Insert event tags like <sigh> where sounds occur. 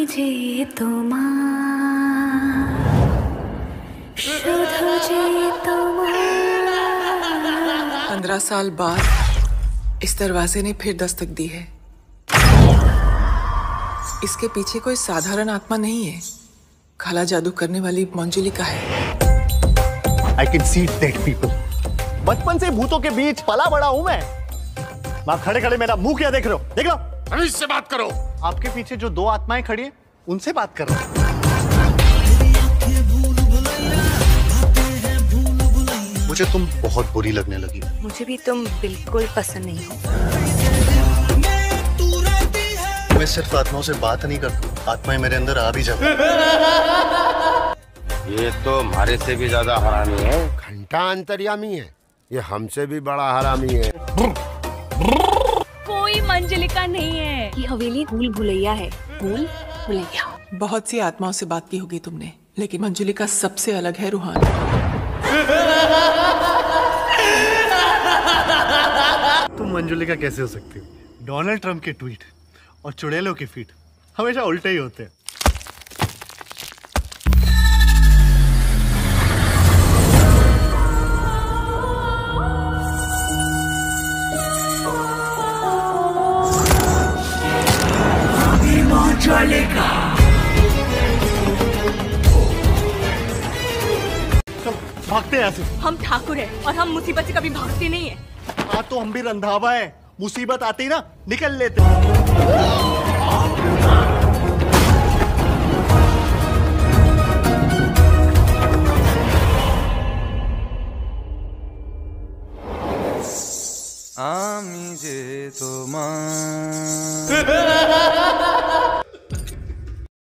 যে তোমার শুধু যে তোমার पंद्रह साल बाद इस दरवाजे ने फिर दस्तक दी है इसके पीछे कोई साधारण आत्मा नहीं है काला जादू करने वाली मंजुलिका है I can see dead people बचपन से भूतों के बीच पला बड़ा हूं मैं वहां खड़े खड़े मेरा मुंह क्या देख रहे हो देख लो रमेश से बात करो। आपके पीछे जो दो आत्माएँ खड़ी हैं उनसे बात करो। मुझे तुम बहुत बुरी लगने लगी। मुझे भी तुम बिल्कुल पसंद नहीं हो। मैं सिर्फ़ आत्माओं से बात नहीं करता आत्माएँ मेरे अंदर आ भी जाती। ये तो हमारे से भी ज़्यादा हरामी है। घंटा अंतर्यामी है। ये हमसे भी बड़ा हरामी है। कोई मंजलिका नहीं है। ये हवेली भूल भुलैया है। भूल भुलैया। बहुत सी आत्माओं से बात की होगी तुमने लेकिन मंजुलिका सबसे अलग है रूहान। तुम मंजुलिका कैसे हो सकती हो? डोनाल्ड ट्रंप के ट्वीट और चुड़ैलों के फीट हमेशा उल्टे ही होते हैं। चलेगा। भागते हैं ऐसे हम ठाकुर हैं और हम मुसीबत से कभी भागते नहीं है। हाँ तो हम भी रंधावा है। मुसीबत आती ना निकल लेते। आमी जे तो माँ। <laughs>